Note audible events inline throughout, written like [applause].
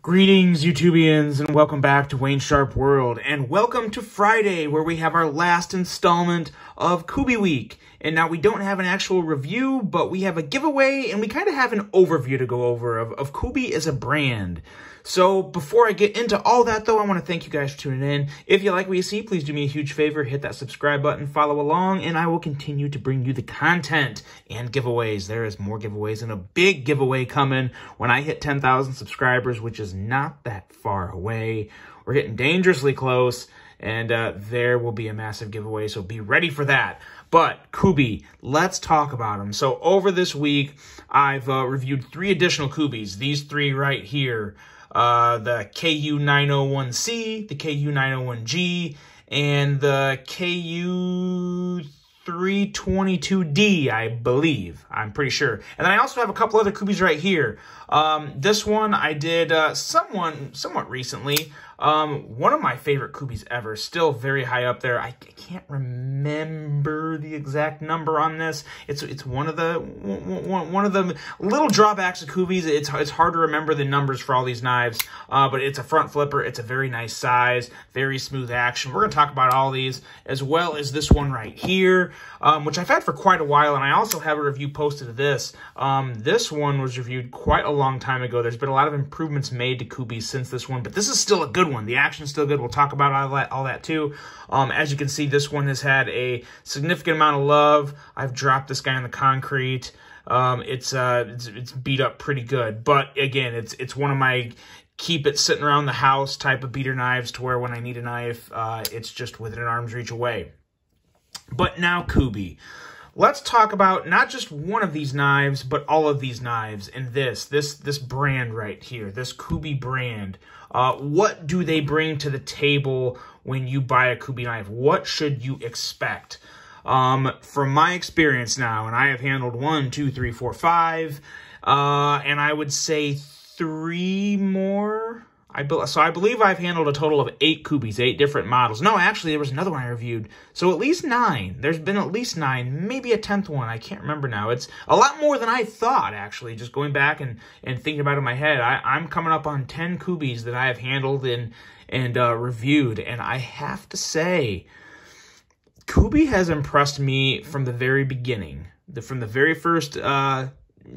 Greetings, YouTubians, and welcome back to Wayne Sharp World, and welcome to Friday, where we have our last installment of Kubey Week. And now we don't have an actual review, but we have a giveaway, and we kind of have an overview to go over of, of Kubey as a brand. So before I get into all that, though, I want to thank you guys for tuning in. If you like what you see, please do me a huge favor, hit that subscribe button, follow along, and I will continue to bring you the content and giveaways. There is more giveaways and a big giveaway coming when I hit 10,000 subscribers, which is not that far away. We're getting dangerously close, and uh, there will be a massive giveaway, so be ready for that. But Kubey, let's talk about them. So over this week, I've uh, reviewed three additional Kubeys. These three right here uh, the KU901C, the KU901G, and the KU322D, I believe. I'm pretty sure. And then I also have a couple other Kubeys right here. Um, this one I did uh, someone, somewhat recently. Um, one of my favorite Kubeys ever, still very high up there. I, can't remember the exact number on this. It's it's one of the one, one of the little drawbacks of Kubeys. It's it's hard to remember the numbers for all these knives, uh, but it's a front flipper. It's a very nice size, very smooth action. We're gonna talk about all these as well as this one right here, um, which I've had for quite a while, and I also have a review posted of this. Um, this one was reviewed quite a long time ago. There's been a lot of improvements made to Kubeys since this one, but this is still a good one. The action's still good. We'll talk about all that, all that too. Um, as you can see, this one has had a significant amount of love. I've dropped this guy on the concrete. Um, it's, uh, it's, it's beat up pretty good, but again, it's it's one of my keep it sitting around the house type of beater knives to where when I need a knife, uh, it's just within an arm's reach away. But now Kubey. Let's talk about not just one of these knives, but all of these knives and this, this, this brand right here, this Kubey brand. Uh, what do they bring to the table when you buy a Kubey knife? What should you expect? Um, from my experience now, and I have handled one, two, three, four, five, uh, and I would say three more I be, so I believe I've handled a total of eight Kubeys, eight different models. No, actually, there was another one I reviewed. So at least nine. There's been at least nine, maybe a tenth one. I can't remember now. It's a lot more than I thought, actually, just going back and, and thinking about it in my head. I, am coming up on 10 Kubeys that I have handled and, and uh, reviewed. And I have to say, Kubey has impressed me from the very beginning. The, from the very first uh,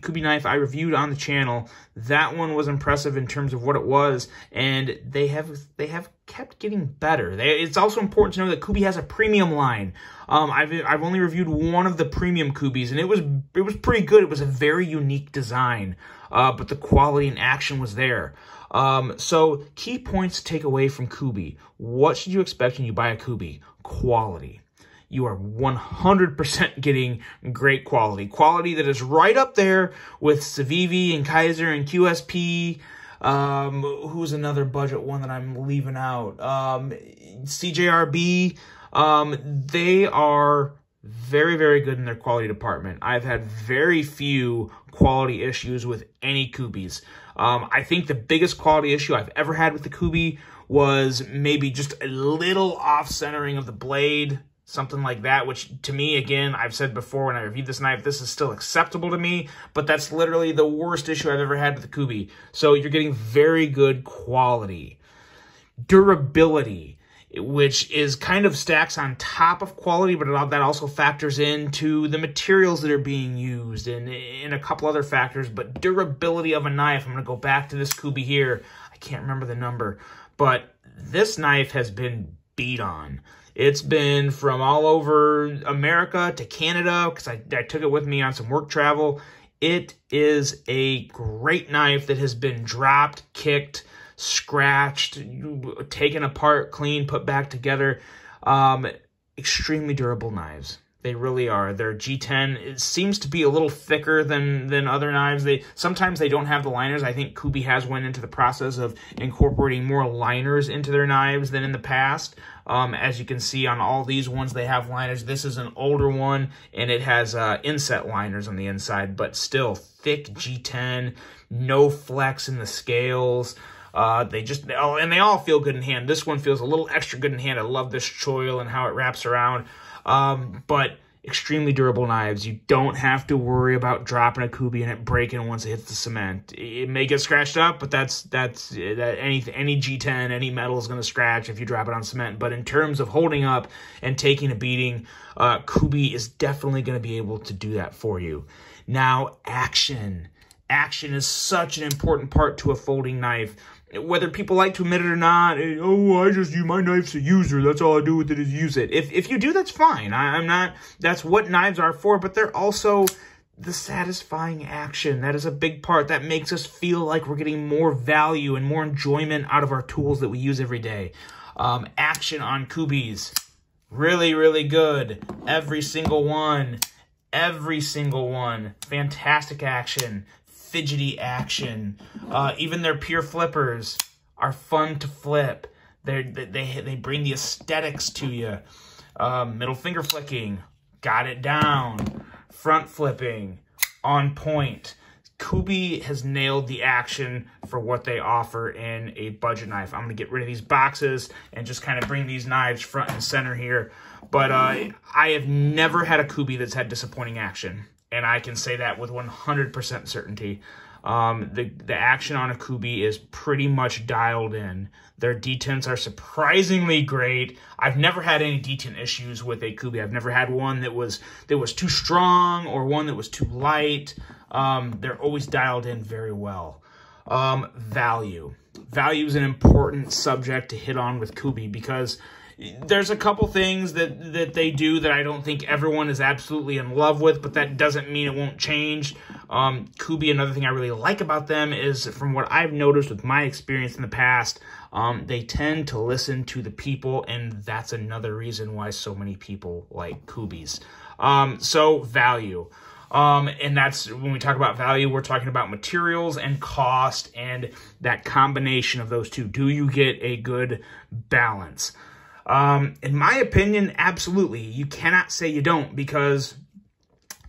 Kubey knife I reviewed on the channel. That one was impressive in terms of what it was, and they have they have kept getting better. They, it's also important to know that Kubey has a premium line. Um, I've I've only reviewed one of the premium Kubeys, and it was it was pretty good. It was a very unique design, uh, but the quality and action was there. Um, so key points to take away from Kubey. What should you expect when you buy a Kubey? Quality you are 100% getting great quality. Quality that is right up there with Civivi and Kizer and QSP. Um, who's another budget one that I'm leaving out? Um, CJRB. Um, they are very, very good in their quality department. I've had very few quality issues with any Kubeys. Um, I think the biggest quality issue I've ever had with the Kubey was maybe just a little off-centering of the blade something like that, which to me, again, I've said before when I reviewed this knife, this is still acceptable to me, but that's literally the worst issue I've ever had with the Kubey. So you're getting very good quality. Durability, which is kind of stacks on top of quality, but that also factors into the materials that are being used and, and a couple other factors, but durability of a knife, I'm going to go back to this Kubey here. I can't remember the number, but this knife has been beat on. It's been from all over America to Canada because I, I took it with me on some work travel. It is a great knife that has been dropped, kicked, scratched, taken apart, clean, put back together. Um, extremely durable knives. They really are. Their G10 it seems to be a little thicker than than other knives. They sometimes they don't have the liners. I think Kubey has went into the process of incorporating more liners into their knives than in the past. Um, as you can see on all these ones, they have liners. This is an older one, and it has uh, inset liners on the inside, but still thick G10, no flex in the scales. Uh, they just, oh, and they all feel good in hand. This one feels a little extra good in hand. I love this choil and how it wraps around. Um, but extremely durable knives. You don't have to worry about dropping a Kubey and it breaking once it hits the cement. It may get scratched up, but that's that's that any any G10, any metal is going to scratch if you drop it on cement. But in terms of holding up and taking a beating, uh, Kubey is definitely going to be able to do that for you. Now, action. Action is such an important part to a folding knife whether people like to admit it or not, eh, oh, I just use my knife's a user. That's all I do with it is use it. If if you do, that's fine. I, I'm not. That's what knives are for. But they're also the satisfying action. That is a big part. That makes us feel like we're getting more value and more enjoyment out of our tools that we use every day. Um, action on Kubeys, really, really good. Every single one. Every single one. Fantastic action fidgety action. Uh, even their pure flippers are fun to flip. They're, they they bring the aesthetics to you. Um, middle finger flicking, got it down. Front flipping, on point. Kubey has nailed the action for what they offer in a budget knife. I'm going to get rid of these boxes and just kind of bring these knives front and center here. But uh, I have never had a Kubey that's had disappointing action and I can say that with 100% certainty. Um, the, the action on a Kubey is pretty much dialed in. Their detents are surprisingly great. I've never had any detent issues with a Kubey. I've never had one that was that was too strong or one that was too light. Um, they're always dialed in very well. Um, value. Value is an important subject to hit on with Kubey because there's a couple things that that they do that I don't think everyone is absolutely in love with, but that doesn't mean it won't change. Um, Kubey, another thing I really like about them is from what I've noticed with my experience in the past, um, they tend to listen to the people, and that's another reason why so many people like Kubeys. Um, so value. Um, and that's when we talk about value, we're talking about materials and cost and that combination of those two. Do you get a good balance? Um, in my opinion, absolutely. You cannot say you don't because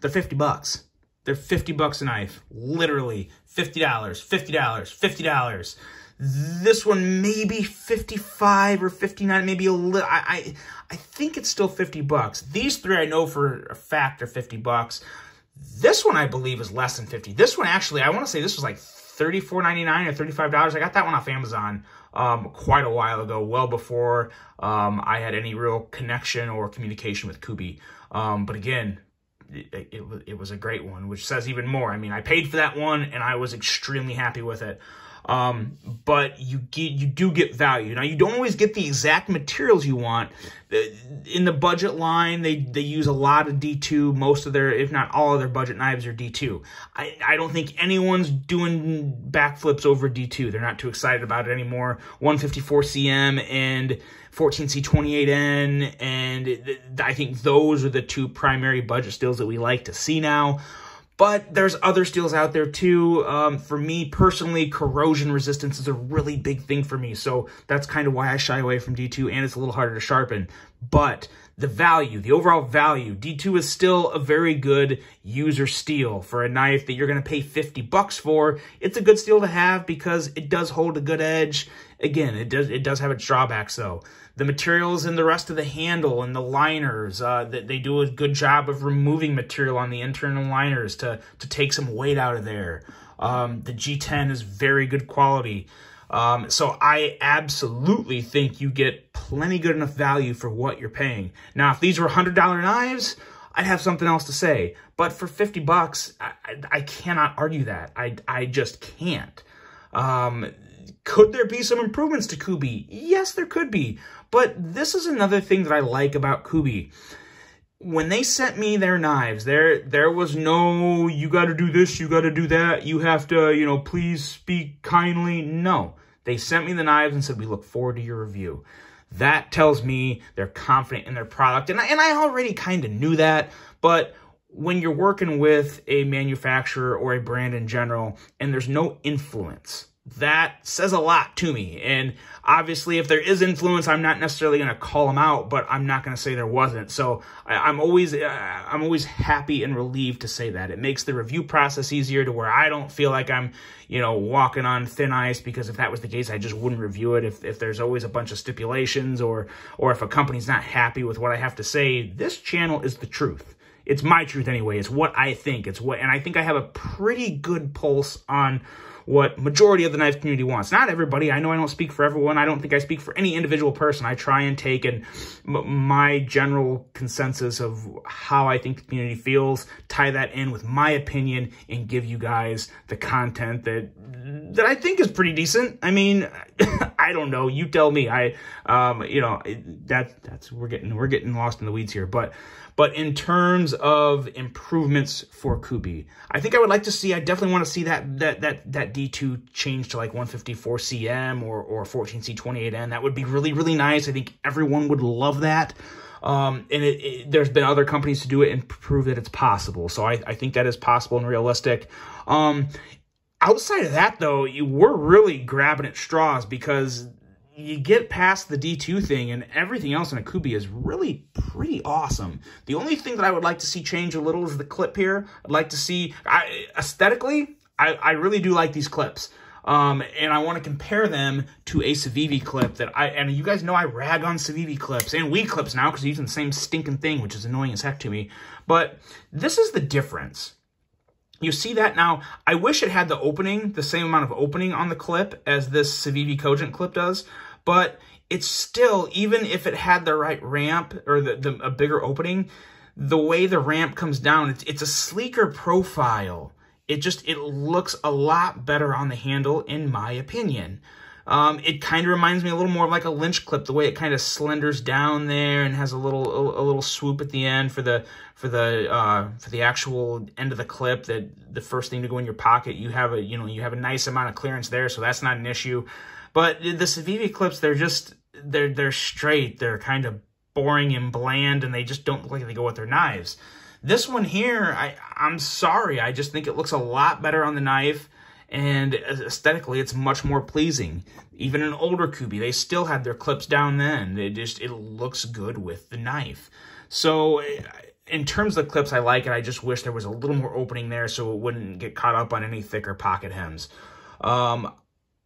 they're 50 bucks. They're 50 bucks a knife. Literally. $50, $50, $50. This one maybe 55 or 59, maybe a little. I, I, I think it's still 50 bucks. These three I know for a fact are 50 bucks. This one I believe is less than 50. This one actually, I want to say this was like $34.99 or $35. I got that one off Amazon um, quite a while ago, well before um, I had any real connection or communication with Kubey. Um, but again, it, it, it, was a great one, which says even more. I mean, I paid for that one, and I was extremely happy with it. Um, but you get you do get value. Now you don't always get the exact materials you want. In the budget line, they they use a lot of D2. Most of their, if not all of their budget knives are D2. I, I don't think anyone's doing backflips over D2. They're not too excited about it anymore. 154 CM and 14C28N, and I think those are the two primary budget steels that we like to see now. But there's other steels out there too. Um, for me personally, corrosion resistance is a really big thing for me. So that's kind of why I shy away from D2 and it's a little harder to sharpen. But the value, the overall value, D2 is still a very good user steel for a knife that you're going to pay 50 bucks for. It's a good steel to have because it does hold a good edge. Again, it does it does have its drawbacks though. The materials and the rest of the handle and the liners, uh, that they do a good job of removing material on the internal liners to to take some weight out of there. Um, the G10 is very good quality. Um, so I absolutely think you get plenty good enough value for what you're paying. Now, if these were $100 knives, I'd have something else to say. But for 50 bucks, I, I cannot argue that. I, I just can't. Um, could there be some improvements to Kubey? Yes, there could be. But this is another thing that I like about Kubey. When they sent me their knives, there there was no, you got to do this, you got to do that, you have to, you know, please speak kindly. No. They sent me the knives and said, we look forward to your review. That tells me they're confident in their product. And I, and I already kind of knew that, but when you're working with a manufacturer or a brand in general and there's no influence, that says a lot to me. And obviously, if there is influence, I'm not necessarily going to call them out, but I'm not going to say there wasn't. So I, am always, uh, I'm always happy and relieved to say that. It makes the review process easier to where I don't feel like I'm, you know, walking on thin ice. Because if that was the case, I just wouldn't review it. If if there's always a bunch of stipulations, or or if a company's not happy with what I have to say, this channel is the truth. it's my truth anyway. It's what I think. It's what, and I think I have a pretty good pulse on what majority of the knife community wants. Not everybody. I know I don't speak for everyone. I don't think I speak for any individual person. I try and take and my general consensus of how I think the community feels, tie that in with my opinion, and give you guys the content that that I think is pretty decent. I mean, I don't know. You tell me. I, um, you know, that that's we're getting we're getting lost in the weeds here, but but in terms of improvements for Kubey, I think I would like to see, I definitely want to see that that that that D2 change to like 154 CM or, or 14C28N. That would be really, really nice. I think everyone would love that. Um, and it, it, there's been other companies to do it and prove that it's possible. So I, I think that is possible and realistic. Um, outside of that, though, you, we're really grabbing at straws because you get past the D2 thing and everything else in a Kubey is really pretty awesome. The only thing that I would like to see change a little is the clip here. I'd like to see, I, aesthetically, I, I really do like these clips. Um, and I want to compare them to a Civivi clip that I, and you guys know I rag on Civivi clips and weed clips now because they're using the same stinking thing, which is annoying as heck to me. But this is the difference. You see that now. I wish it had the opening, the same amount of opening on the clip as this Civivi Cogent clip does, but it's still, even if it had the right ramp or the, the a bigger opening, the way the ramp comes down, it's, it's a sleeker profile. It just, it looks a lot better on the handle, in my opinion. Um, it kind of reminds me a little more of like a Lynch clip, the way it kind of slenders down there and has a little a, a little swoop at the end for the for the uh, for the actual end of the clip. That the first thing to go in your pocket, you have a you know you have a nice amount of clearance there, so that's not an issue. But the Civivi clips, they're just they're they're straight. They're kind of boring and bland, and they just don't look like they go with their knives. This one here, I I'm sorry, I just think it looks a lot better on the knife and aesthetically it's much more pleasing. Even an older Kubey, they still had their clips down then. It just, it looks good with the knife. So in terms of the clips, I like it. I just wish there was a little more opening there so it wouldn't get caught up on any thicker pocket hems. Um,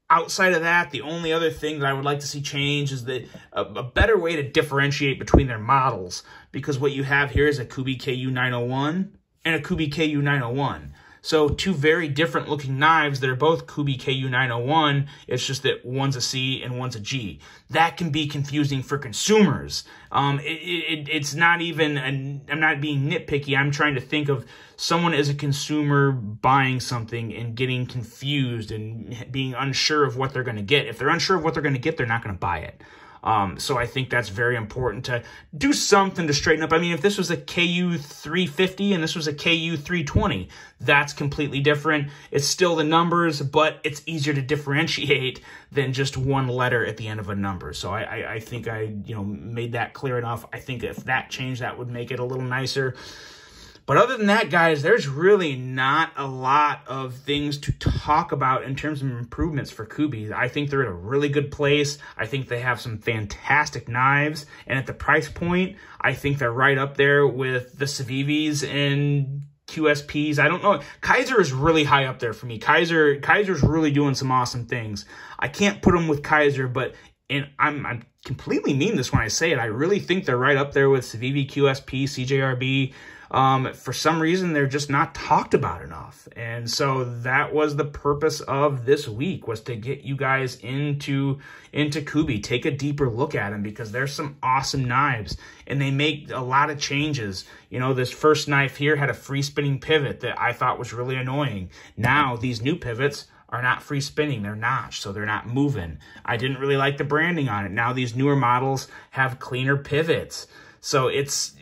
outside of that, the only other thing that I would like to see change is that a, a, better way to differentiate between their models. Because what you have here is a Kubey KU901 and a Kubey KU901. So two very different looking knives that are both Kubey KU901. It's just that one's a C and one's a G. That can be confusing for consumers. Um, it, it, it's not even, i I'm not being nitpicky. I'm trying to think of someone as a consumer buying something and getting confused and being unsure of what they're going to get. If they're unsure of what they're going to get, they're not going to buy it. Um, so I think that's very important to do something to straighten up. I mean, if this was a KU 350 and this was a KU 320, that's completely different. It's still the numbers, but it's easier to differentiate [laughs] than just one letter at the end of a number. So I, I, I think I, you know, made that clear enough. I think if that changed, that would make it a little nicer. But other than that, guys, there's really not a lot of things to talk about in terms of improvements for Kubey. I think they're in a really good place. I think they have some fantastic knives. And at the price point, I think they're right up there with the Civivis and QSPs. I don't know. Kizer is really high up there for me. Kizer Kizer's really doing some awesome things. I can't put them with Kizer, but and I'm, I'm completely mean this when I say it. I really think they're right up there with Civivi, QSP, CJRB, um, for some reason they're just not talked about enough. And so that was the purpose of this week was to get you guys into into Kubey, take a deeper look at them because there's some awesome knives and they make a lot of changes. You know, this first knife here had a free spinning pivot that I thought was really annoying. Now these new pivots are not free spinning. They're notched, so they're not moving. I didn't really like the branding on it. Now these newer models have cleaner pivots. So it's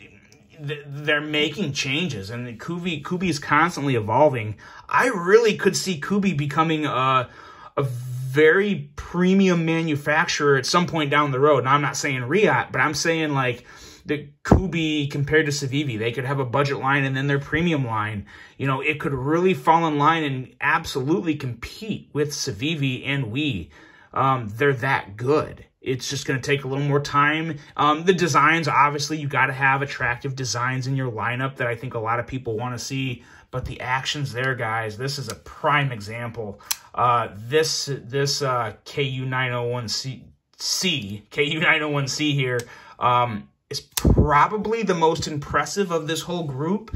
they're making changes and Kubey Kubey is constantly evolving. I really could see Kubey becoming a a very premium manufacturer at some point down the road. Now I'm not saying Riot, but I'm saying like the Kubey compared to Civivi, they could have a budget line and then their premium line. You know, it could really fall in line and absolutely compete with Civivi and WE. Um, they're that good. It's just going to take a little more time. Um, the designs, obviously, you got to have attractive designs in your lineup that I think a lot of people want to see. But the actions there, guys, this is a prime example. Uh, this this uh, KU901C, C, KU901C here, um, is probably the most impressive of this whole group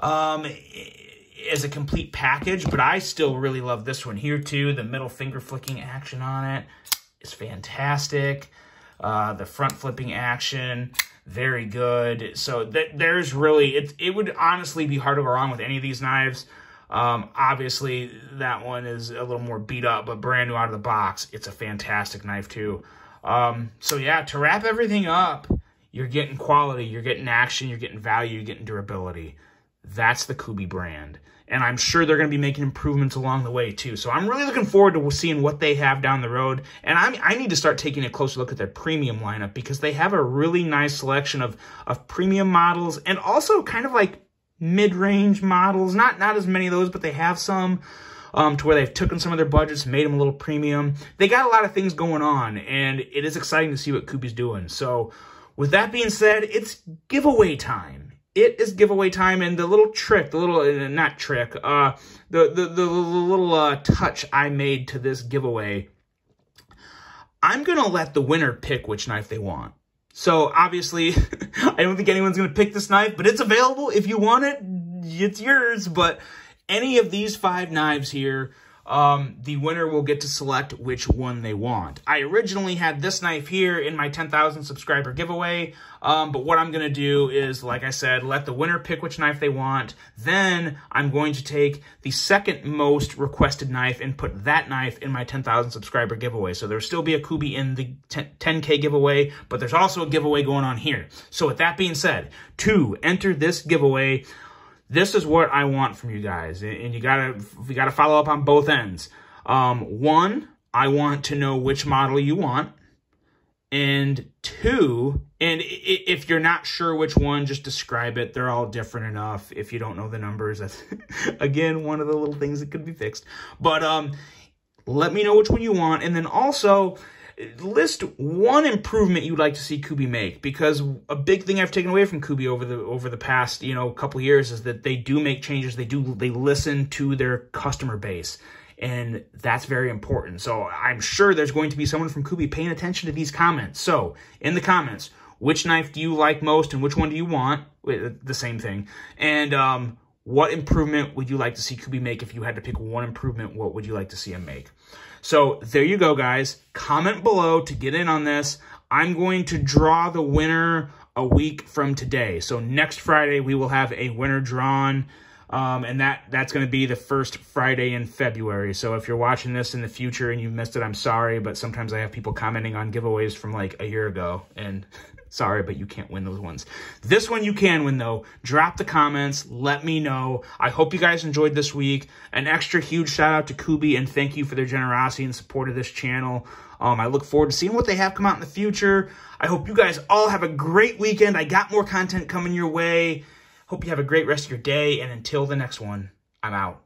um, as a complete package, but I still really love this one here too. The middle finger flicking action on it is fantastic. Uh, the front flipping action, very good. So th there's really, it, it would honestly be hard to go wrong with any of these knives. Um, obviously, that one is a little more beat up, but brand new out of the box. It's a fantastic knife, too. Um, so, yeah, to wrap everything up, you're getting quality, you're getting action, you're getting value, you're getting durability. That's the Kubey brand. And I'm sure they're going to be making improvements along the way, too. So I'm really looking forward to seeing what they have down the road. And I'm, I need to start taking a closer look at their premium lineup because they have a really nice selection of, of premium models and also kind of like mid-range models. Not not as many of those, but they have some um, to where they've taken some of their budgets made them a little premium. They got a lot of things going on, and it is exciting to see what Kubey's doing. So with that being said, it's giveaway time. It is giveaway time, and the little trick, the little, uh, not trick, uh, the, the, the, little uh, touch I made to this giveaway, I'm to let the winner pick which knife they want. So obviously, [laughs] I don't think anyone's to pick this knife, but it's available. If you want it, it's yours. But any of these five knives here, um, the winner will get to select which one they want. I originally had this knife here in my 10,000 subscriber giveaway, um, but what I'm going to do is, like I said, let the winner pick which knife they want. Then I'm going to take the second most requested knife and put that knife in my 10,000 subscriber giveaway. So there'll still be a Kubey in the 10K giveaway, but there's also a giveaway going on here. So with that being said, to enter this giveaway, this is what I want from you guys. And you gotta, you gotta follow up on both ends. Um, one, I want to know which model you want. And two, and if you're not sure which one, just describe it. They're all different enough. If you don't know the numbers, that's, [laughs] again, one of the little things that could be fixed. But um, let me know which one you want. And then also, list one improvement you'd like to see Kubey make because a big thing I've taken away from Kubey over the over the past you know couple years is that they do make changes. They do they listen to their customer base and that's very important. So I'm sure there's going to be someone from Kubey paying attention to these comments. So in the comments which knife do you like most and which one do you want? The same thing. And um, what improvement would you like to see Kubey make? If you had to pick one improvement what would you like to see him make so there you go, guys. Comment below to get in on this. I'm going to draw the winner a week from today. So next Friday, we will have a winner drawn. Um, and that that's going to be the first Friday in February. So if you're watching this in the future and you missed it, I'm sorry. But sometimes I have people commenting on giveaways from like a year ago. And [laughs] Sorry, but you can't win those ones. This one you can win, though. Drop the comments. Let me know. I hope you guys enjoyed this week. An extra huge shout out to Kubey and thank you for their generosity and support of this channel. Um, I look forward to seeing what they have come out in the future. I hope you guys all have a great weekend. I got more content coming your way. Hope you have a great rest of your day, and until the next one, I'm out.